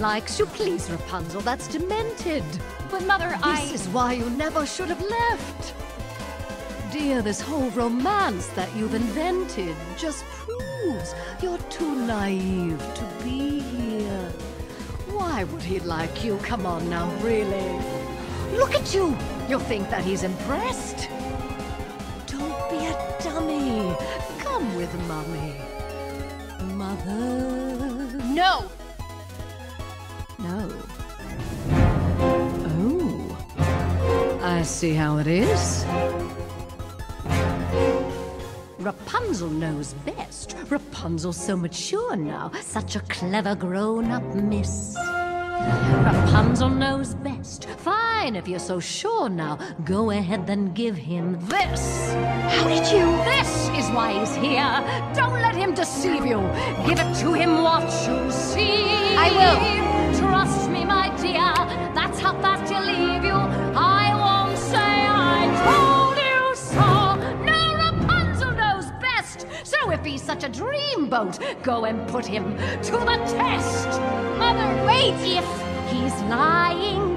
likes you. Please, Rapunzel, that's demented. But Mother, I... This is why you never should have left. Dear, this whole romance that you've invented just proves you're too naive to be here. Why would he like you? Come on now, really. Look at you! You'll think that he's impressed. Don't be a dummy. Come with Mummy. Mother. No! No. Oh. I see how it is. Rapunzel knows best. Rapunzel's so mature now, such a clever grown-up miss. Rapunzel knows best. Fine, if you're so sure now, go ahead then give him this. How did you... This is why he's here. Don't let him deceive you. Give it to him, watch you see. I will. Such a dreamboat, go and put him to the test. Mother, wait! If he's lying